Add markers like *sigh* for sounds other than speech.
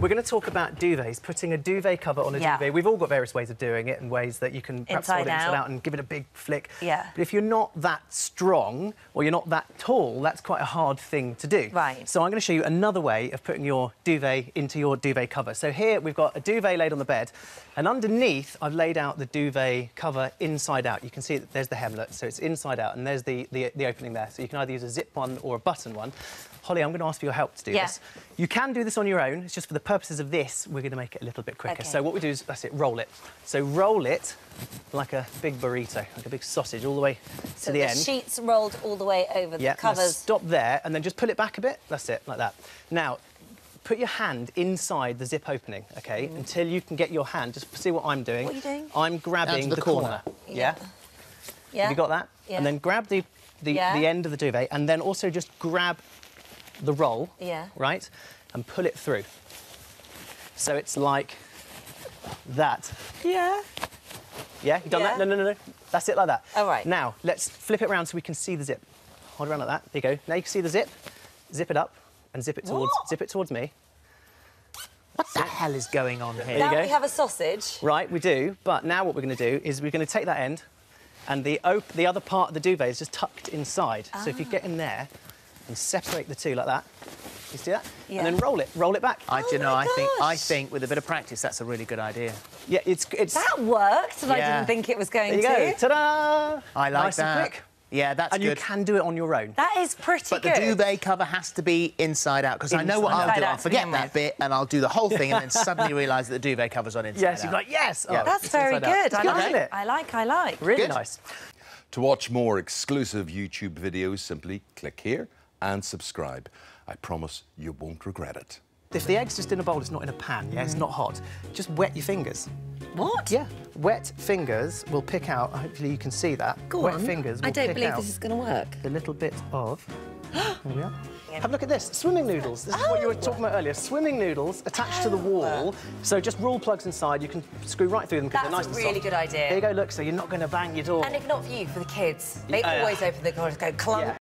We're going to talk about duvets, putting a duvet cover on a Yeah. duvet. We've all got various ways of doing it and ways that you can perhaps Inside fold it inside out. out and give it a big flick. Yeah. But if you're not that strong or you're not that tall, that's quite a hard thing to do. Right. So I'm going to show you another way of putting your duvet into your duvet cover. So here we've got a duvet laid on the bed, and underneath I've laid out the duvet cover inside out. You can see that there's the hemlet, so it's inside out, and there's the, the, the opening there. So you can either use a zip one or a button one. Holly, I'm going to ask for your help to do Yeah. this. You can do this on your own. It's just for the purposes of this, we're going to make it a little bit quicker. Okay. So what we do is, that's it, roll it. So roll it like a big burrito, like a big sausage, all the way to So the, the, end. sheets rolled all the way over Yeah, the covers. stop there and then just pull it back a bit. That's it, like that. Now, put your hand inside the zip opening, OK, mm. until you can get your hand. Just see what I'm doing. What are you doing? I'm grabbing the the, corner. Yeah? Yeah. Have you got that? Yeah. And then grab the, the, Yeah. the end of the duvet and then also just grab the roll, Yeah. right, and pull it through. So it's like that. Yeah. Yeah, you done Yeah. that? No, no, no, no. That's it like that. All right. Now, let's flip it around so we can see the zip. Hold it around like that. There you go. Now you can see the zip. Zip it up and zip it towards What? zip it towards me. What the hell is going on here? Now we have a sausage. Right, we do. But now what we're going to do is we're going to take that end and the op- the other part of the duvet is just tucked inside. So if you ah. get in there and separate the two like that, you see that? Yeah. And then roll it, roll it back. I oh do know. my I think I think with a bit of practice, that's a really good idea. Yeah, it's it's. That worked, and I didn't think it was going there you to. go. Ta-da! I like nice that. and quick. Yeah, that's And good. you can do it on your own. That is pretty But the duvet cover has to be inside out because I know what I'll do. I'll forget mm. that bit and I'll do the whole thing and then suddenly realise that the duvet cover's on inside Yes, out. you're like yes. Oh, yeah. Oh, That's very good. I good, like it? I like. I like. Really Good. nice. To watch more exclusive YouTube videos, simply click here and subscribe. I promise you won't regret it. If the egg's just in a bowl, it's not in a pan, yeah, it's not hot, just wet your fingers. What? Yeah, wet fingers will pick out, hopefully you can see that. Go wet on. fingers will I don't pick believe out this is going to work. the little bit of... *gasps* Here we are. Have a look at this, swimming noodles. This is what you were talking about earlier. Swimming noodles attached to the oh. wall. So just Rawlplugs inside, you can screw right through them because they're nice and soft. That's a really good idea. There you go, look, so you're not going to bang your door. And if not for you, for the kids, they oh, Yeah. always open the door and go clunk. Yeah.